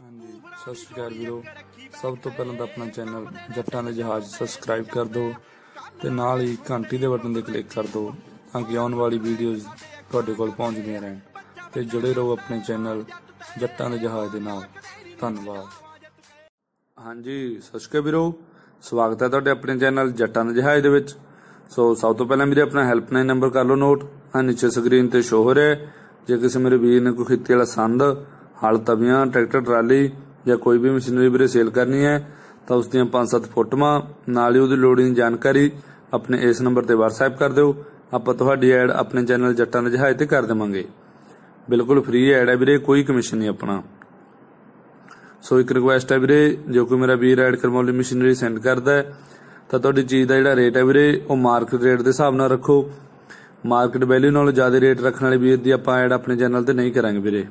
ਹਾਂਜੀ, ਸਤਿ ਸ਼੍ਰੀ ਅਕਾਲ ਵੀਰੋ। ਸਭ ਤੋਂ ਪਹਿਲਾਂ ਤਾਂ ਆਪਣਾ ਚੈਨਲ ਜੱਟਾਂ ਦੇ ਜਹਾਜ਼ ਸਬਸਕ੍ਰਾਈਬ ਕਰ ਦਿਓ ਤੇ ਨਾਲ ਹੀ ਘੰਟੀ ਦੇ ਬਟਨ ਤੇ ਕਲਿੱਕ ਕਰ ਦਿਓ ਤਾਂ ਕਿ ਆਉਣ ਵਾਲੀ ਵੀਡੀਓਜ਼ ਤੁਹਾਡੇ ਕੋਲ ਪਹੁੰਚਦੀਆਂ ਰਹਿਣ। ਤੇ ਜੁੜੇ ਰਹੋ ਆਪਣੇ ਚੈਨਲ ਜੱਟਾਂ ਦੇ ਜਹਾਜ਼ ਦੇ ਨਾਲ। ਧੰਨਵਾਦ। ਹਾਂਜੀ, ਸਤਿ ਸ਼੍ਰੀ ਅਕਾਲ ਵੀਰੋ। ਸਵਾਗਤ ਹੈ ਤੁਹਾਡੇ ਆਪਣੇ ਚੈਨਲ ਜੱਟਾਂ ਦੇ ਜਹਾਜ਼ ਦੇ ਵਿੱਚ। ਸੋ ਸਭ ਤੋਂ ਪਹਿਲਾਂ ਮੇਰੇ ਆਪਣਾ ਹੈਲਪਲਾਈਨ ਨੰਬਰ ਕਰ ਲਓ ਨੋਟ ਆ ਨੀਚੇ ਸਕਰੀਨ ਤੇ ਸ਼ੋ ਹੋ ਰਿਹਾ ਜੇ ਕਿਸੇ ਮੇਰੇ ਵੀਰ ਨੇ ਕੋਈ ਖੇਤੀ ਵਾਲਾ ਸੰਦ ਹਲ ਤਵੀਆਂ, ਟਰੈਕਟਰ, ਟਰਾਲੀ ਜਾਂ ਕੋਈ ਵੀ ਮਸ਼ੀਨਰੀ ਵੀਰੇ ਸੇਲ ਕਰਨੀ ਹੈ, ਤਾਂ ਉਸ ਦੀਆਂ 5-7 ਫੋਟੋਆਂ, ਨਾਲ ਹੀ ਉਹਦੀ ਲੋੜੀਂਦੀ ਜਾਣਕਾਰੀ ਆਪਣੇ ਇਸ ਨੰਬਰ ਤੇ WhatsApp ਕਰ ਦਿਓ। ਆਪਾਂ ਤੁਹਾਡੀ ਐਡ ਆਪਣੇ ਚੈਨਲ ਜੱਟਾਂ ਦੇ ਜਹਾਜ਼ ਤੇ ਕਰ ਦੇਵਾਂਗੇ। ਬਿਲਕੁਲ ਫ੍ਰੀ ਐਡ ਹੈ ਵੀਰੇ, ਕੋਈ ਕਮਿਸ਼ਨ ਨਹੀਂ ਆਪਣਾ। ਸੋ ਇੱਕ ਰਿਕੁਐਸਟ ਹੈ ਵੀਰੇ, ਜੋ ਕੋਈ ਮੇਰਾ ਵੀਰ ਐਡ ਕਰਵਾਉਣ ਮਸ਼ੀਨਰੀ ਸੈਂਡ ਕਰਦਾ ਹੈ, ਤਾਂ ਤੁਹਾਡੀ ਚੀਜ਼ ਦਾ ਜਿਹੜਾ ਰੇਟ ਹੈ ਵੀਰੇ, ਉਹ ਮਾਰਕੀਟ ਰੇਟ ਦੇ ਹਿਸਾਬ ਨਾਲ ਰੱਖੋ। ਮਾਰਕੀਟ ਵੈਲਿਊ ਨਾਲੋਂ ਜ਼ਿਆਦਾ ਰੇਟ ਰੱਖਣ ਵਾਲੇ ਵੀਰ ਦੀ ਆਪਾਂ ਐਡ ਆਪਣੇ ਚੈਨਲ ਤੇ ਨਹੀਂ ਕਰਾਂਗੇ ਵੀਰੇ।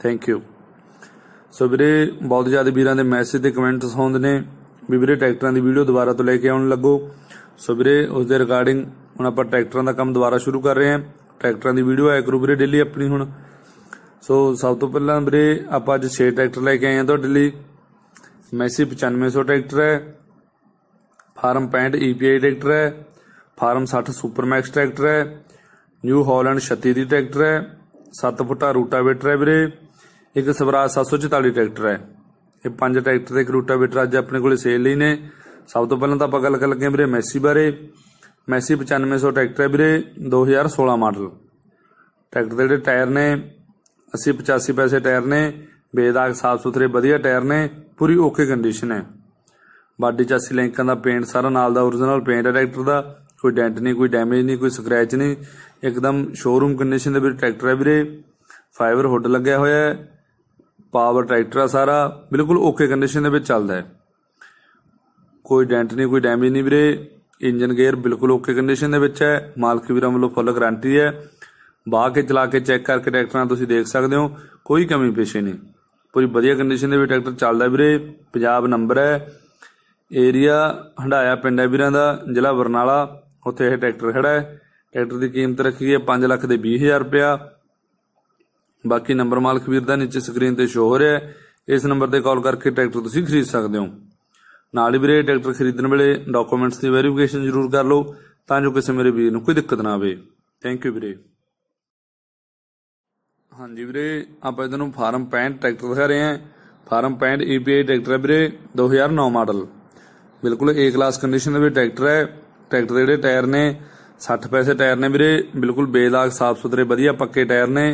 ਥੈਂਕ ਯੂ ਸੋ ਵੀਰੇ, ਬਹੁਤ ਜ਼ਿਆਦਾ ਵੀਰਾਂ ਦੇ ਮੈਸੇਜ ਤੇ ਕਮੈਂਟਸ ਆਉਂਦੇ ਨੇ। ਵੀ ਵੀਰੇ, ਟਰੈਕਟਰਾਂ ਦੀ ਵੀਡੀਓ ਦੁਬਾਰਾ ਤੋਂ ਲੈ ਕੇ ਆਉਣ ਲੱਗੋ। ਸੋ ਵੀਰੇ, ਉਸ ਦੇ ਰਿਗਾਰਡਿੰਗ ਹੁਣ ਆਪਾਂ ਟਰੈਕਟਰਾਂ ਦਾ ਕੰਮ ਦੁਬਾਰਾ ਸ਼ੁਰੂ ਕਰ ਰਹੇ ਹਾਂ। ਟਰੈਕਟਰਾਂ ਦੀ ਵੀਡੀਓ ਆਇਆ ਕਰੂ ਵੀਰੇ ਡੇਲੀ ਆਪਣੀ ਹੁਣ। ਸੋ ਸਭ ਤੋਂ ਪਹਿਲਾਂ ਵੀਰੇ, ਆਪਾਂ ਅੱਜ 6 ਟਰੈਕਟਰ ਲੈ ਕੇ ਆਏ ਹਾਂ ਤੁਹਾਡੇ ਲਈ। ਮੈਸੀ 9500 ਟਰੈਕਟਰ ਹੈ। ਫਾਰਮ 65 EPI ਟਰੈਕਟਰ ਹੈ। ਫਾਰਮ 60 ਸੁਪਰਮੈਕਸ ਟਰੈਕਟਰ ਹੈ। ਨਿਊ ਹਾਲੈਂਡ 36 ਦੀ ਟਰੈਕਟਰ ਹੈ। 7 ਫੁੱਟਾ ਰੂਟਾਵੇਟਰ ਹੈ ਵੀਰੇ। ਇੱਕ ਸਵਰਾਜ 744 ਟਰੈਕਟਰ ਹੈ। ਇਹ ਪੰਜ ਟਰੈਕਟਰ ਦੇ ਕਰੂਟਾ ਰੂਟਾਵੇਟਰ ਅੱਜ ਆਪਣੇ ਕੋਲੇ ਸੇਲ ਲਈ ਨੇ। ਸਭ ਤੋਂ ਪਹਿਲਾਂ ਤਾਂ ਆਪਾਂ ਗੱਲ ਕਰ ਲੱਗੇ ਵੀਰੇ ਮੈਸੀ ਬਾਰੇ। ਮੈਸੀ 9500 ਟਰੈਕਟਰ ਹੈ ਵੀਰੇ 2016 ਮਾਡਲ। ਟਰੈਕਟਰ ਦੇ ਜਿਹੜੇ ਟਾਇਰ ਨੇ 80 85 ਪੈਸੇ ਟਾਇਰ ਨੇ, ਬੇਦਾਗ ਸਾਫ਼ ਸੁਥਰੇ ਵਧੀਆ ਟਾਇਰ ਨੇ, ਪੂਰੀ ਓਕੇ ਕੰਡੀਸ਼ਨ ਹੈ। ਬਾਡੀ ਚਾਸੀ ਲਿੰਕਾਂ ਦਾ ਪੇਂਟ ਸਾਰਾ ਨਾਲ ਦਾ origignal ਪੇਂਟ ਹੈ ਟਰੈਕਟਰ ਦਾ। ਕੋਈ ਡੈਂਟ ਨਹੀਂ, ਕੋਈ ਡੈਮੇਜ ਨਹੀਂ, ਕੋਈ ਸਕ੍ਰੈਚ ਨਹੀਂ। ਇੱਕਦਮ ਸ਼ੋਰੂਮ ਕੰਡੀਸ਼ਨ ਦੇ ਵਿੱਚ ਟਰੈਕਟਰ ਹੈ ਵੀਰੇ। ਫਾਈਬਰ ਹੁੱਡ ਲੱਗਿਆ ਹੋਇਆ ਹੈ। ਪਾਵਰ ਟਰੈਕਟਰ ਆ ਸਾਰਾ, ਬਿਲਕੁਲ ਓਕੇ ਕੰਡੀਸ਼ਨ ਦੇ ਵਿੱਚ ਚੱਲਦਾ ਹੈ। ਕੋਈ ਡੈਂਟ ਨਹੀਂ, ਕੋਈ ਡੈਮੇਜ ਨਹੀਂ ਵੀਰੇ। ਇੰਜਨ ਗੇਅਰ ਬਿਲਕੁਲ ਓਕੇ ਕੰਡੀਸ਼ਨ ਦੇ ਵਿੱਚ ਹੈ। ਮਾਲਕ ਵੀਰਾਂ ਵੱਲੋਂ ਫੁੱਲ ਗਾਰੰਟੀ ਹੈ। ਬਾਹ ਕੇ ਚਲਾ ਕੇ ਚੈੱਕ ਕਰਕੇ ਟਰੈਕਟਰਾਂ ਤੁਸੀਂ ਦੇਖ ਸਕਦੇ ਹੋ, ਕੋਈ ਕਮੀ ਪੇਸ਼ੀ ਨਹੀਂ। ਪੂਰੀ ਵਧੀਆ ਕੰਡੀਸ਼ਨ ਦੇ ਵਿੱਚ ਟਰੈਕਟਰ ਚੱਲਦਾ ਵੀਰੇ। ਪੰਜਾਬ ਨੰਬਰ ਹੈ। ਏਰੀਆ ਹੰਡਾਇਆ ਪਿੰਡ ਹੈ ਵੀਰਾਂ ਦਾ, ਜ਼ਿਲ੍ਹਾ ਬਰਨਾਲਾ। ਉੱਥੇ ਇਹ ਟਰੈਕਟਰ ਖੜਾ ਹੈ। ਟਰੈਕਟਰ ਦੀ ਕੀਮਤ ਰੱਖੀ ਹੈ 5 ਲੱਖ ਦੇ 20000 ਰੁਪਇਆ। ਬਾਕੀ ਨੰਬਰ ਮਾਲਕ ਵੀਰ ਦਾ ਨੀਚੇ ਸਕਰੀਨ ਤੇ ਸ਼ੋ ਹੋ ਰਿਹਾ ਹੈ। ਇਸ ਨੰਬਰ ਤੇ ਕਾਲ ਕਰਕੇ ਟਰੈਕਟਰ ਤੁਸੀਂ ਖਰੀਦ ਸਕਦੇ ਹੋ। ਨਾਲ ਹੀ ਵੀਰੇ, ਟਰੈਕਟਰ ਖਰੀਦਣ ਵੇਲੇ ਡਾਕੂਮੈਂਟਸ ਦੀ ਵੈਰੀਫਿਕੇਸ਼ਨ ਜ਼ਰੂਰ ਕਰ ਲਓ, ਤਾਂ ਜੋ ਕਿਸੇ ਮੇਰੇ ਵੀਰ ਨੂੰ ਕੋਈ ਦਿੱਕਤ ਨਾ ਆਵੇ। ਥੈਂਕ ਯੂ ਵੀਰੇ। ਹਾਂਜੀ ਵੀਰੇ, ਆਪਾਂ ਇਹਨਾਂ ਨੂੰ ਫਾਰਮ 65 ਟਰੈਕਟਰ ਦਿਖਾ ਰਹੇ ਹਾਂ। ਫਾਰਮ 65 EPI ਟਰੈਕਟਰ ਹੈ ਵੀਰੇ 2009 ਮਾਡਲ। ਬਿਲਕੁਲ ਏ ਕਲਾਸ ਕੰਡੀਸ਼ਨ ਦੇ ਵਿੱਚ ਟਰੈਕਟਰ ਹੈ। ਟਰੈਕਟਰ ਦੇ ਜਿਹੜੇ ਟਾਇਰ ਨੇ 60 ਪੈਸੇ ਟਾਇਰ ਨੇ ਵੀਰੇ। ਬਿਲਕੁਲ ਬੇਦਾਗ ਸਾਫ਼ ਸੁਥਰੇ ਵਧੀਆ ਪੱਕੇ ਟਾਇਰ ਨੇ।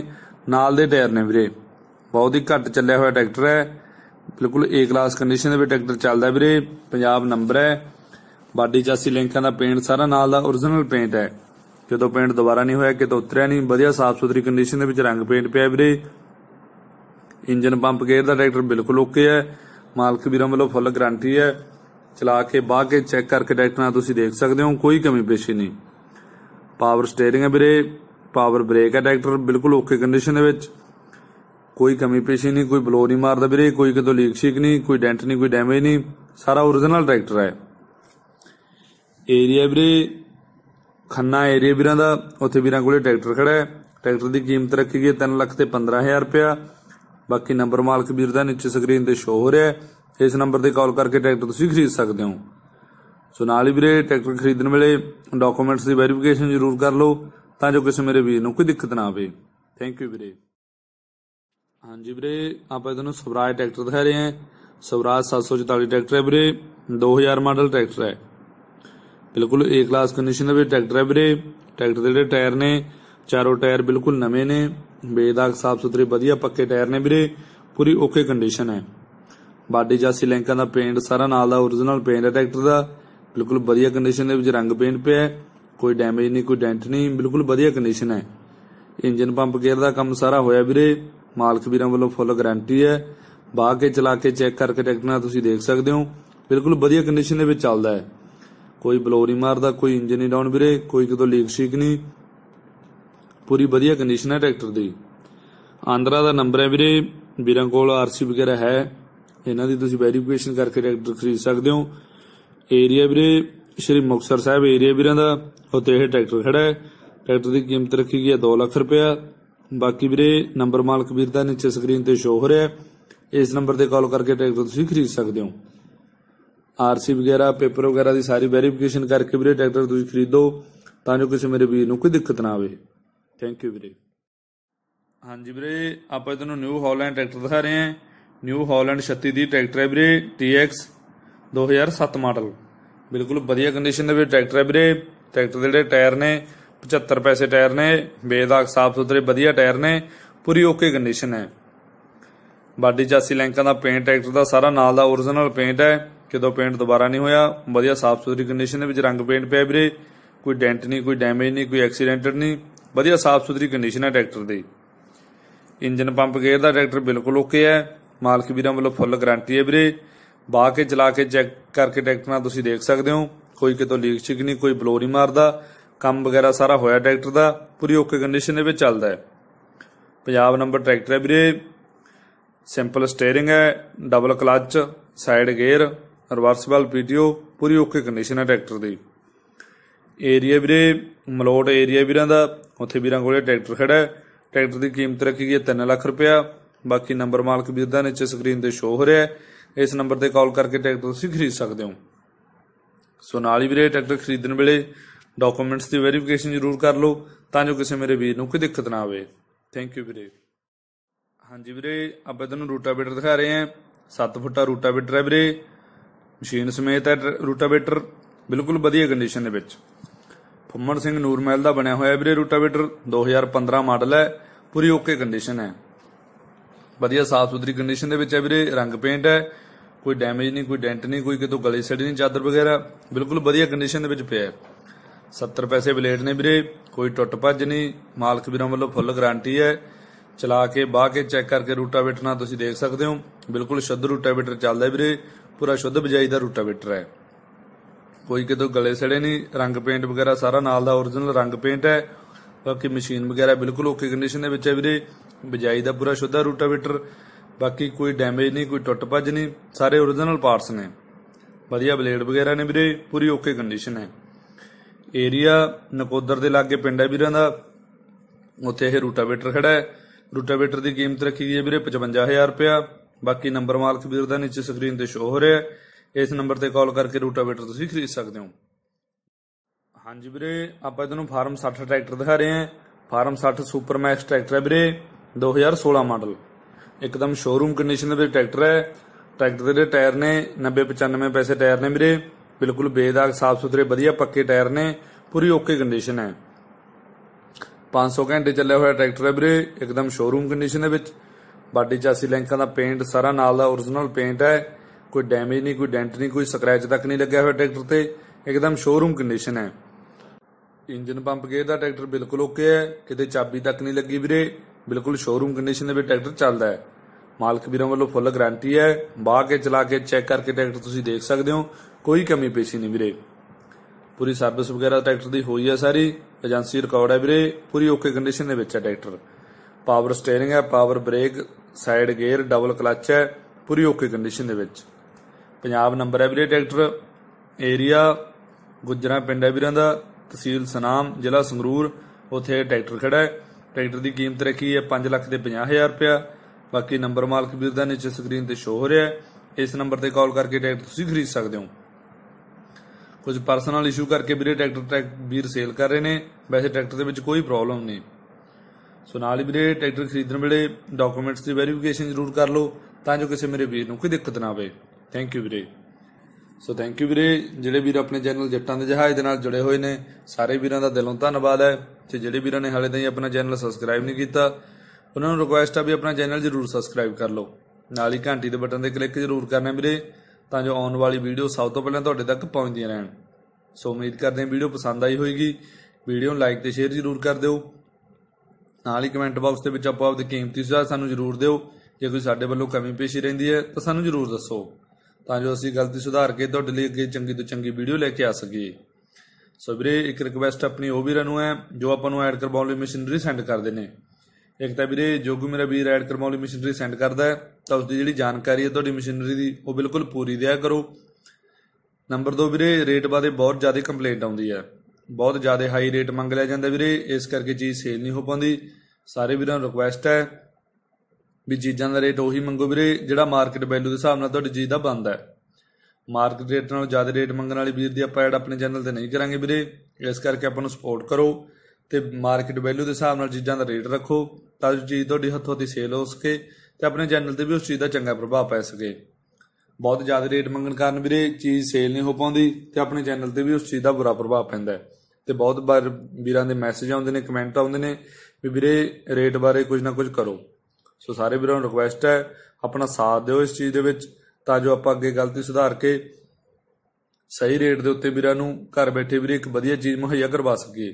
ਨਾਲ ਦੇ ਟਾਇਰ ਨੇ ਵੀਰੇ। ਬਹੁਤ ਹੀ ਘੱਟ ਚੱਲਿਆ ਹੋਇਆ ਟਰੈਕਟਰ ਹੈ। ਬਿਲਕੁਲ ਏ ਕਲਾਸ ਕੰਡੀਸ਼ਨ ਦੇ ਵਿੱਚ ਟਰੈਕਟਰ ਚੱਲਦਾ ਵੀਰੇ। ਪੰਜਾਬ ਨੰਬਰ ਹੈ। ਬਾਡੀ ਚਾਸੀ ਲਿੰਕਾਂ ਦਾ ਪੇਂਟ ਸਾਰਾ ਨਾਲ ਦਾ origignal ਪੇਂਟ ਹੈ। ਜਦੋਂ ਪੇਂਟ ਦੁਬਾਰਾ ਨਹੀਂ ਹੋਇਆ, ਕਿਤੇ ਉਤਰਿਆ ਨਹੀਂ। ਵਧੀਆ ਸਾਫ਼ ਸੁਥਰੀ ਕੰਡੀਸ਼ਨ ਦੇ ਵਿੱਚ ਰੰਗ ਪੇਂਟ ਪਿਆ ਵੀਰੇ। ਇੰਜਨ ਪੰਪ ਗੇਅਰ ਦਾ ਟਰੈਕਟਰ ਬਿਲਕੁਲ ਓਕੇ ਹੈ। ਮਾਲਕ ਵੀਰਾਂ ਵੱਲੋਂ ਫੁੱਲ ਗਾਰੰਟੀ ਹੈ। ਚਲਾ ਕੇ, ਬਾਹ ਕੇ ਚੈੱਕ ਕਰਕੇ ਟਰੈਕਟਰ ਨਾਲ ਤੁਸੀਂ ਦੇਖ ਸਕਦੇ ਹੋ। ਕੋਈ ਕਮੀ ਪੇਸ਼ੀ ਨਹੀਂ। ਪਾਵਰ ਸਟੀਅਰਿੰਗ ਹੈ ਵੀਰੇ। ਪਾਵਰ ਬ੍ਰੇਕ ਹੈ। ਟਰੈਕਟਰ ਬਿਲਕੁਲ ਓਕੇ ਕੰਡੀਸ਼ਨ ਦੇ ਵਿੱਚ। ਕੋਈ ਕਮੀ ਪੇਸ਼ੀ ਨਹੀਂ, ਕੋਈ ਬਲੋ ਨਹੀਂ ਮਾਰਦਾ ਵੀਰੇ, ਕੋਈ ਕਿਤੋਂ ਲੀਕ ਸ਼ੀਕ ਨਹੀਂ, ਕੋਈ ਡੈਂਟ ਨਹੀਂ, ਕੋਈ ਡੈਮੇਜ ਨਹੀਂ। ਸਾਰਾ origignal ਟਰੈਕਟਰ ਹੈ। ਏਰੀਆ ਵੀਰੇ, ਖੰਨਾ ਏਰੀਆ ਵੀਰਾਂ ਦਾ, ਉੱਥੇ ਵੀਰਾਂ ਕੋਲੇ ਟਰੈਕਟਰ ਖੜਾ ਹੈ। ਟਰੈਕਟਰ ਦੀ ਕੀਮਤ ਰੱਖੀ ਗਈ 3 ਲੱਖ ਤੇ 15000 ਰੁਪਇਆ। ਬਾਕੀ ਨੰਬਰ ਮਾਲਕ ਵੀਰ ਦਾ ਨੀਚੇ ਸਕਰੀਨ ਤੇ ਸ਼ੋ ਹੋ ਰਿਹਾ ਹੈ। ਇਸ ਨੰਬਰ ਤੇ ਕਾਲ ਕਰਕੇ ਟਰੈਕਟਰ ਤੁਸੀਂ ਖਰੀਦ ਸਕਦੇ ਹੋ। ਸੋ ਨਾਲ ਹੀ ਵੀਰੇ ਟਰੈਕਟਰ ਖਰੀਦਣ ਵੇਲੇ ਡਾਕੂਮੈਂਟਸ ਦੀ ਵੈਰੀਫਿਕੇਸ਼ਨ ਜ਼ਰੂਰ ਕਰ ਲਓ। ਤਾਂ ਜੋ ਕਿਸੇ ਮੇਰੇ ਵੀਰ ਨੂੰ ਕੋਈ ਦਿੱਕਤ ਨਾ ਆਵੇ। ਥੈਂਕ ਯੂ ਵੀਰੇ। ਹਾਂਜੀ ਵੀਰੇ, ਆਪਾਂ ਤੁਹਾਨੂੰ ਸਵਰਾਜ ਟਰੈਕਟਰ ਦਿਖਾ ਰਹੇ ਹਾਂ। ਸਵਰਾਜ 744 ਟਰੈਕਟਰ ਹੈ ਵੀਰੇ। 2000 ਮਾਡਲ ਟਰੈਕਟਰ ਹੈ। ਬਿਲਕੁਲ ਏ ਕਲਾਸ ਕੰਡੀਸ਼ਨ ਦੇ ਵਿੱਚ ਟਰੈਕਟਰ ਹੈ ਵੀਰੇ। ਟਰੈਕਟਰ ਦੇ ਜਿਹੜੇ ਟਾਇਰ ਨੇ, ਚਾਰੋਂ ਟਾਇਰ ਬਿਲਕੁਲ ਨਵੇਂ ਨੇ। ਬੇਦਾਗ ਸਾਫ਼ ਸੁਥਰੇ ਵਧੀਆ ਪੱਕੇ ਟਾਇਰ ਨੇ ਵੀਰੇ। ਪੂਰੀ ਓਕੇ ਕੰਡੀਸ਼ਨ ਹੈ। ਬਾਡੀ ਜਾਸੀ ਲੈਂਕਾਂ ਦਾ ਪੇਂਟ ਸਾਰਾ ਨਾਲ ਦਾ origignal ਪੇਂਟ ਹੈ ਟਰੈਕਟਰ ਦਾ। ਬਿਲਕੁਲ ਵਧੀਆ ਕੰਡੀਸ਼ਨ ਦੇ ਵਿੱਚ ਰੰਗ ਪੇਂਟ ਪਿਆ ਹੈ। ਕੋਈ ਡੈਮੇਜ ਨਹੀਂ, ਕੋਈ ਡੈਂਟ ਨਹੀਂ, ਬਿਲਕੁਲ ਵਧੀਆ ਕੰਡੀਸ਼ਨ ਹੈ। ਇੰਜਨ ਪੰਪ ਗੇਅਰ ਦਾ ਕੰਮ ਸਾਰਾ ਹੋਇਆ ਵੀਰੇ। ਮਾਲਕ ਵੀਰਾਂ ਵੱਲੋਂ ਫੁੱਲ ਗਾਰੰਟੀ ਹੈ। ਬਾਹ ਕੇ ਚਲਾ ਕੇ ਚੈੱਕ ਕਰਕੇ ਟਰੈਕਟਰ ਨਾਲ ਤੁਸੀਂ ਦੇਖ ਸਕਦੇ ਹੋ। ਬਿਲਕੁਲ ਵਧੀਆ ਕੰਡੀਸ਼ਨ ਦੇ ਵਿੱਚ ਚੱਲਦਾ ਹੈ। ਕੋਈ ਬਲੋ ਨਹੀਂ ਮਾਰਦਾ, ਕੋਈ ਇੰਜਨ ਨਹੀਂ ਡਾਊਨ ਵੀਰੇ, ਕੋਈ ਕਿਤੋਂ ਲੀਕ ਸ਼ੀਕ ਨਹੀਂ। ਪੂਰੀ ਵਧੀਆ ਕੰਡੀਸ਼ਨ ਹੈ ਟਰੈਕਟਰ ਦੀ। ਆਂਦਰਾ ਦਾ ਨੰਬਰ ਹੈ ਵੀਰੇ। ਵੀਰਾਂ ਕੋਲ ਆਰਸੀ ਵਗੈਰਾ ਹੈ। ਇਹਨਾਂ ਦੀ ਤੁਸੀਂ ਵੈਰੀਫਿਕੇਸ਼ਨ ਕਰਕੇ ਟਰੈਕਟਰ ਖਰੀਦ ਸਕਦੇ ਹੋ। ਏਰੀਆ ਵੀਰੇ ਸ਼੍ਰੀ ਮੁਕਤਸਰ ਸਾਹਿਬ ਏਰੀਆ ਵੀਰਾਂ ਦਾ ਉੱਥੇ ਇਹ ਟਰੈਕਟਰ ਖੜਾ ਹੈ। ਟਰੈਕਟਰ ਦੀ ਕੀਮਤ ਰੱਖੀ ਗਈ ਹੈ 2 ਲੱਖ ਰੁਪਇਆ। ਬਾਕੀ ਵੀਰੇ ਨੰਬਰ ਮਾਲਕ ਵੀਰ ਦਾ ਨੀਚੇ ਸਕਰੀਨ ਤੇ ਸ਼ੋ ਹੋ ਰਿਹਾ ਇਸ ਨੰਬਰ ਤੇ ਕਾਲ ਕਰਕੇ ਟਰੈਕਟਰ ਤੁਸੀਂ ਖਰੀਦ ਸਕਦੇ ਹੋ। ਆਰਸੀ ਵਗੈਰਾ ਪੇਪਰ ਵਗੈਰਾ ਦੀ ਸਾਰੀ ਵੈਰੀਫਿਕੇਸ਼ਨ ਕਰਕੇ ਵੀਰੇ ਟਰੈਕਟਰ ਤੁਸੀਂ ਖਰੀਦੋ, ਤਾਂ ਜੋ ਕਿਸੇ ਮੇਰੇ ਵੀਰ ਨੂੰ ਕੋਈ ਦਿੱਕਤ ਨਾ ਆਵੇ। ਥੈਂਕ ਯੂ ਵੀਰੇ। ਹਾਂਜੀ ਵੀਰੇ, ਆਪਾਂ ਤੁਹਾਨੂੰ ਨਿਊ ਹਾਲੈਂਡ ਟਰੈਕਟਰ ਦਿਖਾ ਰਹੇ ਹਾਂ। ਨਿਊ ਹਾਲੈਂਡ 36 ਦੀ ਟਰੈਕਟਰ ਹੈ ਵੀਰੇ TX 2007 ਮਾਡਲ ਬਿਲਕੁਲ ਵਧੀਆ ਕੰਡੀਸ਼ਨ ਦੇ ਵਿੱਚ ਟਰੈਕਟਰ ਹੈ ਵੀਰੇ। ਟਰੈਕਟਰ ਦੇ ਜਿਹੜੇ ਟਾਇਰ ਨੇ 75 ਪੈਸੇ ਟਾਇਰ ਨੇ, ਬੇਦਾਗ ਸਾਫ਼ ਸੁਥਰੇ ਵਧੀਆ ਟਾਇਰ ਨੇ, ਪੂਰੀ ਓਕੇ ਕੰਡੀਸ਼ਨ ਹੈ। ਬਾਡੀ ਚਾਸੀ ਲੈਂਕਾਂ ਦਾ ਪੇਂਟ ਟਰੈਕਟਰ ਦਾ ਸਾਰਾ ਨਾਲ ਦਾ origignal ਪੇਂਟ ਹੈ। ਕਿਦੋਂ ਪੇਂਟ ਦੁਬਾਰਾ ਨਹੀਂ ਹੋਇਆ, ਵਧੀਆ ਸਾਫ਼ ਸੁਥਰੀ ਕੰਡੀਸ਼ਨ ਦੇ ਵਿੱਚ ਰੰਗ ਪੇਂਟ ਪਿਆ ਵੀਰੇ। ਕੋਈ ਡੈਂਟ ਨਹੀਂ, ਕੋਈ ਡੈਮੇਜ ਨਹੀਂ, ਕੋਈ ਐਕਸੀਡੈਂਟਡ ਨਹੀਂ, ਵਧੀਆ ਸਾਫ਼ ਸੁਥਰੀ ਕੰਡੀਸ਼ਨ ਹੈ ਟਰੈਕਟਰ ਦੀ। ਇੰਜਨ ਪੰਪ ਗੇਅਰ ਦਾ ਟਰੈਕਟਰ ਬਿਲਕੁਲ ਓਕੇ ਹੈ। ਮਾਲਕ ਵੀਰਾਂ ਵੱਲੋਂ ਫੁੱਲ ਗਾਰੰਟੀ ਹੈ ਵੀਰੇ। ਬਾ ਕੇ ਚਲਾ ਕੇ ਚੈੱਕ ਕਰਕੇ ਟਰੈਕਟਰ ਨਾਲ ਤੁਸੀਂ ਦੇਖ ਸਕਦੇ ਹੋ। ਕੋਈ ਕਿਤੋਂ ਲੀਕ ਛਿਕ ਨਹੀਂ, ਕੋਈ ਬਲੋ ਨਹੀਂ ਮਾਰਦਾ। ਕੰਮ ਵਗੈਰਾ ਸਾਰਾ ਹੋਇਆ ਟਰੈਕਟਰ ਦਾ। ਪੂਰੀ ਓਕੇ ਕੰਡੀਸ਼ਨ ਦੇ ਵਿੱਚ ਚੱਲਦਾ ਹੈ। ਪੰਜਾਬ ਨੰਬਰ ਟਰੈਕਟਰ ਹੈ ਵੀਰੇ। ਸਿੰਪਲ ਸਟੀਅਰਿੰਗ ਹੈ double clutch side gear reversible PTO ਪੂਰੀ ਓਕੇ ਕੰਡੀਸ਼ਨ ਹੈ ਟਰੈਕਟਰ ਦੀ। ਏਰੀਆ ਵੀਰੇ, ਮਲੋਟ ਏਰੀਆ ਵੀਰਾਂ ਦਾ। ਉੱਥੇ ਵੀਰਾਂ ਕੋਲੇ ਟਰੈਕਟਰ ਖੜਾ ਹੈ। ਟਰੈਕਟਰ ਦੀ ਕੀਮਤ ਰੱਖੀ ਗਈ ਹੈ 3 ਲੱਖ ਰੁਪਇਆ। ਬਾਕੀ ਨੰਬਰ ਮਾਲਕ ਵੀਰ ਦਾ ਨੀਚੇ ਸਕਰੀਨ ਤੇ ਸ਼ੋ ਹੋ ਰਿਹਾ ਹੈ। ਇਸ ਨੰਬਰ ਤੇ ਕਾਲ ਕਰਕੇ ਟਰੈਕਟਰ ਤੁਸੀਂ ਖਰੀਦ ਸਕਦੇ ਹੋ। ਸੋ ਨਾਲ ਹੀ ਵੀਰੇ ਟਰੈਕਟਰ ਖਰੀਦਣ ਵੇਲੇ ਡਾਕੂਮੈਂਟਸ ਦੀ ਵੈਰੀਫਿਕੇਸ਼ਨ ਜ਼ਰੂਰ ਕਰ ਲਓ ਤਾਂ ਜੋ ਕਿਸੇ ਮੇਰੇ ਵੀਰ ਨੂੰ ਕੋਈ ਦਿੱਕਤ ਨਾ ਆਵੇ। ਥੈਂਕ ਯੂ ਵੀਰੇ। ਹਾਂਜੀ ਵੀਰੇ, ਆਪਾਂ ਤੁਹਾਨੂੰ ਰੂਟਾਵੇਟਰ ਦਿਖਾ ਰਹੇ ਹਾਂ। 7 ਫੁੱਟਾ ਰੂਟਾਵੇਟਰ ਹੈ ਵੀਰੇ। ਮਸ਼ੀਨ ਸਮੇਤ ਹੈ ਰੂਟਾਵੇਟਰ। ਬਿਲਕੁਲ ਵਧੀਆ ਕੰਡੀਸ਼ਨ ਦੇ ਵਿੱਚ। ਫੁੰਮਣ ਸਿੰਘ ਨੂਰਮਹਿਲ ਦਾ ਬਣਿਆ ਹੋਇਆ ਵੀਰੇ ਰੂਟਾਵੇਟਰ। 2015 ਮਾਡਲ ਹੈ। ਪੂਰੀ ਓਕੇ ਕੰਡੀਸ਼ਨ ਹੈ। ਵਧੀਆ ਸਾਫ਼ ਸੁਥਰੀ ਕੰਡੀਸ਼ਨ ਦੇ ਵਿੱਚ ਹੈ ਵੀਰੇ, ਰੰਗ ਪੇਂਟ ਹੈ, ਕੋਈ ਡੈਮੇਜ ਨਹੀਂ, ਕੋਈ ਡੈਂਟ ਨਹੀਂ, ਕੋਈ ਕਿਤੋਂ ਗਲੇ ਸੜੀ ਨਹੀਂ, ਚਾਦਰ ਵਗੈਰਾ, ਬਿਲਕੁਲ ਵਧੀਆ ਕੰਡੀਸ਼ਨ ਦੇ ਵਿੱਚ ਪਿਆ ਹੈ। 70 ਪੈਸੇ ਬਲੇਡ ਨੇ ਵੀਰੇ, ਕੋਈ ਟੁੱਟ ਭੱਜ ਨਹੀਂ, ਮਾਲਕ ਵੀਰਾਂ ਵੱਲੋਂ ਫੁੱਲ ਗਾਰੰਟੀ ਹੈ। ਚਲਾ ਕੇ, ਬਾਹ ਕੇ ਚੈੱਕ ਕਰਕੇ ਰੂਟਾਵੇਟਰ ਨਾਲ ਤੁਸੀਂ ਦੇਖ ਸਕਦੇ ਹੋ। ਬਿਲਕੁਲ ਸ਼ੁੱਧ ਰੂਟਾਵੇਟਰ ਚੱਲਦਾ ਹੈ ਵੀਰੇ, ਪੂਰਾ ਸ਼ੁੱਧ ਬਜਾਈ ਦਾ ਰੂਟਾਵੇਟਰ ਹੈ। ਕੋਈ ਕਿਤੋਂ ਗਲੇ ਸੜੇ ਨਹੀਂ, ਰੰਗ ਪੇਂਟ ਵਗੈਰਾ ਸਾਰਾ ਨਾਲ ਦਾ origignal ਰੰਗ ਪੇਂਟ ਹੈ। ਬਾਕੀ ਮਸ਼ੀਨ ਵਗੈਰਾ ਬਿਲਕੁਲ ਓਕੇ ਕੰਡੀਸ਼ਨ ਦੇ ਵਿੱਚ ਹੈ ਵੀਰੇ। ਬਜਾਈ ਦਾ ਪੂਰਾ ਸ਼ੁੱਧ ਰੂਟਾਵੇਟਰ, ਬਾਕੀ ਕੋਈ ਡੈਮੇਜ ਨਹੀਂ, ਕੋਈ ਟੁੱਟ ਭੱਜ ਨਹੀਂ, ਸਾਰੇ origignal ਪਾਰਟਸ ਨੇ। ਵਧੀਆ ਬਲੇਡ ਵਗੈਰਾ ਨੇ ਵੀਰੇ, ਪੂਰੀ ਓਕੇ ਕੰਡੀਸ਼ਨ ਹੈ। ਏਰੀਆ ਨਕੋਦਰ ਦੇ ਲਾਗੇ ਪਿੰਡ ਹੈ ਵੀਰਾਂ ਦਾ, ਉੱਥੇ ਇਹ ਰੂਟਾਵੇਟਰ ਖੜਾ ਹੈ। ਰੂਟਾਵੇਟਰ ਦੀ ਕੀਮਤ ਰੱਖੀ ਗਈ ਹੈ ਵੀਰੇ 55000 ਰੁਪਇਆ। ਬਾਕੀ ਨੰਬਰ ਮਾਲਕ ਵੀਰ ਦਾ ਨੀਚੇ ਸਕਰੀਨ ਤੇ ਸ਼ੋ ਹੋ ਰਿਹਾ ਹੈ। ਇਸ ਨੰਬਰ ਤੇ ਕਾਲ ਕਰਕੇ ਰੂਟਾਵੇਟਰ ਤੁਸੀਂ ਖਰੀਦ ਸਕਦੇ ਹੋ। ਹਾਂਜੀ ਵੀਰੇ, ਆਪਾਂ ਤੁਹਾਨੂੰ ਫਾਰਮ 60 ਟਰੈਕਟਰ ਦਿਖਾ ਰਹੇ ਹਾਂ। ਫਾਰਮ 60 ਸੁਪਰ ਮੈਕਸ ਟਰੈਕਟਰ ਹੈ ਵੀਰੇ। 2016 ਮਾਡਲ। ਇੱਕਦਮ ਸ਼ੋਰੂਮ ਕੰਡੀਸ਼ਨ ਦੇ ਵਿੱਚ ਟਰੈਕਟਰ ਹੈ। ਟਰੈਕਟਰ ਦੇ ਟਾਇਰ ਨੇ 90 95 ਪੈਸੇ ਟਾਇਰ ਨੇ ਵੀਰੇ। ਬਿਲਕੁਲ ਬੇਦਾਗ ਸਾਫ਼ ਸੁਥਰੇ ਵਧੀਆ ਪੱਕੇ ਟਾਇਰ ਨੇ। ਪੂਰੀ ਓਕੇ ਕੰਡੀਸ਼ਨ ਹੈ। 500 ਘੰਟੇ ਚੱਲਿਆ ਹੋਇਆ ਟਰੈਕਟਰ ਹੈ ਵੀਰੇ। ਇੱਕਦਮ ਸ਼ੋਰੂਮ ਕੰਡੀਸ਼ਨ ਦੇ ਵਿੱਚ। ਬਾਡੀ ਚਾਸੀ ਲੈਂਕਾਂ ਦਾ ਪੇਂਟ ਸਾਰਾ ਨਾਲ ਦਾ origignal ਪੇਂਟ ਹੈ। ਕੋਈ ਡੈਮੇਜ ਨਹੀਂ, ਕੋਈ ਡੈਂਟ ਨਹੀਂ, ਕੋਈ ਸਕ੍ਰੈਚ ਤੱਕ ਨਹੀਂ ਲੱਗਿਆ ਹੋਇਆ ਟਰੈਕਟਰ ਤੇ। ਇੱਕਦਮ ਸ਼ੋਰੂਮ ਕੰਡੀਸ਼ਨ ਹੈ। ਇੰਜਨ ਪੰਪ ਗੇਅਰ ਦਾ ਟਰੈਕਟਰ ਬਿਲਕੁਲ ਓਕੇ ਹੈ। ਕਿਤੇ ਚਾਬੀ ਤੱਕ ਨਹੀਂ ਲੱਗੀ ਵੀਰੇ। ਬਿਲਕੁਲ ਸ਼ੋਰੂਮ ਕੰਡੀਸ਼ਨ ਦੇ ਵਿੱਚ ਟਰੈਕਟਰ ਚੱਲਦਾ ਹੈ। ਮਾਲਕ ਵੀਰਾਂ ਵੱਲੋਂ ਫੁੱਲ ਗਾਰੰਟੀ ਹੈ। ਬਾਹ ਕੇ ਚਲਾ ਕੇ ਚੈੱਕ ਕਰਕੇ ਟਰੈਕਟਰ ਤੁਸੀਂ ਦੇਖ ਸਕਦੇ ਹੋ। ਕੋਈ ਕਮੀ ਪੇਸ਼ੀ ਨਹੀਂ ਵੀਰੇ। ਪੂਰੀ ਸਰਵਿਸ ਵਗੈਰਾ ਟਰੈਕਟਰ ਦੀ ਹੋਈ ਹੈ ਸਾਰੀ। ਏਜੰਸੀ ਰਿਕਾਰਡ ਹੈ ਵੀਰੇ। ਪੂਰੀ ਓਕੇ ਕੰਡੀਸ਼ਨ ਦੇ ਵਿੱਚ ਹੈ ਟਰੈਕਟਰ। ਪਾਵਰ ਸਟੀਅਰਿੰਗ ਹੈ power brake side gear double clutch ਹੈ। ਪੂਰੀ ਓਕੇ ਕੰਡੀਸ਼ਨ ਦੇ ਵਿੱਚ। ਪੰਜਾਬ ਨੰਬਰ ਹੈ ਵੀਰੇ ਟਰੈਕਟਰ। ਏਰੀਆ ਗੁੱਜਰਾਂ ਪਿੰਡ ਹੈ ਵੀਰਾਂ ਦਾ। ਤਹਿਸੀਲ ਸਨਾਮ, ਜ਼ਿਲ੍ਹਾ ਸੰਗਰੂਰ। ਉੱਥੇ ਟਰੈਕਟਰ ਖੜਾ ਹੈ। ਟਰੈਕਟਰ ਦੀ ਕੀਮਤ ਰੱਖੀ ਹੈ 5 ਲੱਖ ਤੇ 50000 ਰੁਪਇਆ। ਬਾਕੀ ਨੰਬਰ ਮਾਲਕ ਵੀਰ ਦਾ ਨੀਚੇ ਸਕਰੀਨ ਤੇ ਸ਼ੋ ਹੋ ਰਿਹਾ ਹੈ। ਇਸ ਨੰਬਰ ਤੇ ਕਾਲ ਕਰਕੇ ਟਰੈਕਟਰ ਤੁਸੀਂ ਖਰੀਦ ਸਕਦੇ ਹੋ। ਕੁਝ ਪਰਸਨਲ ਇਸ਼ੂ ਕਰਕੇ ਵੀਰੇ ਟਰੈਕਟਰ ਟਰੈਕ ਵੀਰ ਸੇਲ ਕਰ ਰਹੇ ਨੇ। ਵੈਸੇ ਟਰੈਕਟਰ ਦੇ ਵਿੱਚ ਕੋਈ ਪ੍ਰੋਬਲਮ ਨਹੀਂ। ਸੋ ਨਾਲ ਹੀ ਵੀਰੇ ਟਰੈਕਟਰ ਖਰੀਦਣ ਵੇਲੇ ਡਾਕੂਮੈਂਟਸ ਦੀ ਵੈਰੀਫਿਕੇਸ਼ਨ ਜ਼ਰੂਰ ਕਰ ਲਓ, ਤਾਂ ਜੋ ਕਿਸੇ ਮੇਰੇ ਵੀਰ ਨੂੰ ਕੋਈ ਦਿੱਕਤ ਨਾ ਆਵੇ। ਥੈਂਕ ਯੂ ਵੀਰੇ। ਸੋ ਥੈਂਕ ਯੂ ਵੀਰੇ, ਜਿਹੜੇ ਵੀਰ ਆਪਣੇ ਚੈਨਲ ਜੱਟਾਂ ਦੇ ਜਹਾਜ਼ ਦੇ ਨਾਲ ਜੁੜੇ ਹੋਏ ਨੇ, ਸਾਰੇ ਵੀਰਾਂ ਦਾ ਦਿਲੋਂ ਧੰਨਵਾਦ ਹੈ। ਤੇ ਜਿਹੜੇ ਵੀਰਾਂ ਨੇ ਹਾਲੇ ਤਾਈਂ ਆਪਣਾ ਚੈਨਲ ਸਬਸਕ੍ਰਾਈਬ ਨਹੀਂ ਕੀਤਾ, ਉਹਨਾਂ ਨੂੰ ਰਿਕੁਐਸਟ ਆ ਵੀ ਆਪਣਾ ਚੈਨਲ ਜ਼ਰੂਰ ਸਬਸਕ੍ਰਾਈਬ ਕਰ ਲਓ। ਨਾਲ ਹੀ ਘੰਟੀ ਦੇ ਬਟਨ ਤੇ ਕਲਿੱਕ ਜ਼ਰੂਰ ਕਰਨਾ ਵੀਰੇ, ਤਾਂ ਜੋ ਆਉਣ ਵਾਲੀ ਵੀਡੀਓ ਸਭ ਤੋਂ ਪਹਿਲਾਂ ਤੁਹਾਡੇ ਤੱਕ ਪਹੁੰਚਦੀਆਂ ਰਹਿਣ। ਸੋ ਉਮੀਦ ਕਰਦੇ ਹਾਂ ਵੀਡੀਓ ਪਸੰਦ ਆਈ ਹੋਵੇਗੀ ਵੀਡੀਓ ਨੂੰ ਲਾਈਕ ਤੇ ਸ਼ੇਅਰ ਜ਼ਰੂਰ ਕਰ ਦਿਓ। ਨਾਲ ਹੀ ਕਮੈਂਟ ਬਾਕਸ ਦੇ ਵਿੱਚ ਆਪੋ ਆਪਦੇ ਕੀਮਤੀ ਸੁਝਾਅ ਸਾਨੂੰ ਜ਼ਰੂਰ ਦਿਓ। ਜੇ ਕੋਈ ਸਾਡੇ ਵੱਲੋਂ ਕਮੀ ਪੇਸ਼ੀ ਰਹਿੰਦੀ ਹੈ, ਤਾਂ ਸਾਨੂੰ ਜ਼ਰੂਰ ਦੱਸੋ। ਤਾਂ ਜੋ ਅਸੀਂ ਗਲਤੀ ਸੁਧਾਰ ਕੇ ਤੁਹਾਡੇ ਲਈ ਅੱਗੇ ਚੰਗੀ ਤੋਂ ਚੰਗੀ ਵੀਡੀਓ ਲੈ ਕੇ ਆ ਸਕੀਏ। ਸੋ ਵੀਰੇ, ਇੱਕ ਰਿਕਵੈਸਟ ਆਪਣੀ ਉਹ ਵੀਰਾਂ ਨੂੰ ਹੈ, ਜੋ ਆਪਾਂ ਨੂੰ ਐਡ ਕਰਵਾਉਣ ਲਈ ਮਸ਼ੀਨਰੀ ਸੈਂਡ ਕਰਦੇ ਨੇ। ਇੱਕ ਤਾਂ ਵੀਰੇ, ਜੋ ਕੋਈ ਮੇਰਾ ਵੀਰ ਐਡ ਕਰਵਾਉਣ ਲਈ ਮਸ਼ੀਨਰੀ ਸੈਂਡ ਕਰਦਾ ਹੈ, ਤਾਂ ਉਸ ਦੀ ਜਿਹੜੀ ਜਾਣਕਾਰੀ ਹੈ ਤੁਹਾਡੀ ਮਸ਼ੀਨਰੀ ਦੀ, ਉਹ ਬਿਲਕੁਲ ਪੂਰੀ ਦਿਆ ਕਰੋ। ਨੰਬਰ 2 ਵੀਰੇ ਰੇਟ ਬਾਰੇ ਬਹੁਤ ਜ਼ਿਆਦਾ ਕੰਪਲੇਂਟ ਆਉਂਦੀ ਹੈ। ਬਹੁਤ ਜ਼ਿਆਦਾ ਹਾਈ ਰੇਟ ਮੰਗ ਲਿਆ ਜਾਂਦਾ ਵੀਰੇ, ਇਸ ਕਰਕੇ ਚੀਜ਼ ਸੇਲ ਨਹੀਂ ਹੋ ਪਾਉਂਦੀ। ਸਾਰੇ ਵੀਰਾਂ ਨੂੰ ਰਿਕੁਐਸਟ ਹੈ ਵੀ ਚੀਜ਼ਾਂ ਦਾ ਰੇਟ ਉਹੀ ਮੰਗੋ ਵੀਰੇ, ਜਿਹੜਾ ਮਾਰਕੀਟ ਵੈਲਿਊ ਦੇ ਹਿਸਾਬ ਨਾਲ ਤੁਹਾਡੀ ਚੀਜ਼ ਦਾ ਬਣਦਾ ਹੈ। ਮਾਰਕੀਟ ਰੇਟ ਨਾਲੋਂ ਜ਼ਿਆਦਾ ਰੇਟ ਮੰਗਣ ਵਾਲੀ ਵੀਰ ਦੀ ਆਪਾਂ ਐਡ ਆਪਣੇ ਚੈਨਲ ਤੇ ਨਹੀਂ ਕਰਾਂਗੇ ਵੀਰੇ। ਇਸ ਕਰਕੇ ਆਪਾਂ ਨੂੰ ਸਪੋਰਟ ਕਰੋ ਤੇ ਮਾਰਕੀਟ ਵੈਲਿਊ ਦੇ ਹਿਸਾਬ ਨਾਲ ਚੀਜ਼ਾਂ ਦਾ ਰੇਟ ਰੱਖੋ ਤਾਂ ਜੋ ਚੀਜ਼ ਤੁਹਾਡੀ ਹੱਥੋਂ ਦੀ ਸੇਲ ਹੋ ਸਕੇ ਤੇ ਆਪਣੇ ਚੈਨਲ ਤੇ ਵੀ ਉਸ ਚੀਜ਼ ਦਾ ਚੰਗਾ ਪ੍ਰਭਾਵ ਪੈ ਸਕੇ। ਬਹੁਤ ਜ਼ਿਆਦਾ ਰੇਟ ਮੰਗਣ ਕਾਰਨ ਵੀਰੇ ਚੀਜ਼ ਸੇਲ ਨਹੀਂ ਹੋ ਪਾਉਂਦੀ ਤੇ ਆਪਣੇ ਚੈਨਲ ਤੇ ਵੀ ਉਸ ਚੀਜ਼ ਦਾ ਬੁਰਾ ਪ੍ਰਭਾਵ ਪੈਂਦਾ ਹੈ। ਤੇ ਬਹੁਤ ਵਾਰ ਵੀਰਾਂ ਦੇ ਮੈਸੇਜ ਆਉਂਦੇ ਨੇ ਕਮੈਂਟ ਆਉਂਦੇ ਨੇ ਵੀ ਵੀਰੇ ਰੇਟ ਬਾਰੇ ਕੁਝ ਨਾ ਕੁਝ ਕਰੋ। ਸੋ ਸਾਰੇ ਵੀਰਾਂ ਨੂੰ ਰਿਕੁਐਸਟ ਹੈ, ਆਪਣਾ ਸਾਥ ਦਿਓ ਇਸ ਚੀਜ਼ ਦੇ ਵਿੱਚ ਤਾਂ ਜੋ ਆਪਾਂ ਅੱਗੇ ਗਲਤੀ ਸੁਧਾਰ ਕੇ ਸਹੀ ਰੇਟ ਦੇ ਉੱਤੇ ਵੀਰਾਂ ਨੂੰ ਘਰ ਬੈਠੇ ਵੀਰੇ ਇੱਕ ਵਧੀਆ ਚੀਜ਼ ਮੁਹੱਈਆ ਕਰਵਾ ਸਕੀਏ।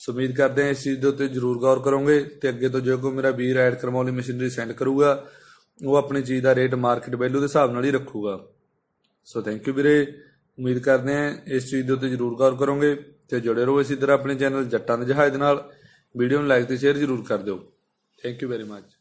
ਸੋ ਉਮੀਦ ਕਰਦੇ ਹਾਂ ਇਸ ਚੀਜ਼ ਦੇ ਉੱਤੇ ਜ਼ਰੂਰ ਗੌਰ ਕਰੋਗੇ ਤੇ ਅੱਗੇ ਤੋਂ ਜੇ ਕੋਈ ਮੇਰਾ ਵੀਰ ਐਡ ਕਰਵਾਉਣ ਲਈ ਮਸ਼ੀਨਰੀ ਸੈਂਡ ਕਰੂਗਾ, ਉਹ ਆਪਣੀ ਚੀਜ਼ ਦਾ ਰੇਟ ਮਾਰਕੀਟ ਵੈਲਿਊ ਦੇ ਹਿਸਾਬ ਨਾਲ ਹੀ ਰੱਖੂਗਾ। ਸੋ ਥੈਂਕ ਯੂ ਵੀਰੇ। ਉਮੀਦ ਕਰਦੇ ਹਾਂ ਇਸ ਚੀਜ਼ ਦੇ ਉੱਤੇ ਜ਼ਰੂਰ ਗੌਰ ਕਰੋਗੇ ਤੇ ਜੁੜੇ ਰਹੋ ਇਸੇ ਤਰ੍ਹਾਂ ਆਪਣੇ ਚੈਨਲ ਜੱਟਾਂ ਦੇ ਜਹਾਜ਼ ਦੇ ਨਾਲ। ਵੀਡੀਓ ਨੂੰ ਲਾਈਕ ਤੇ ਸ਼ੇਅਰ ਜ਼ਰੂਰ ਕਰ ਦਿਓ। Thank you very much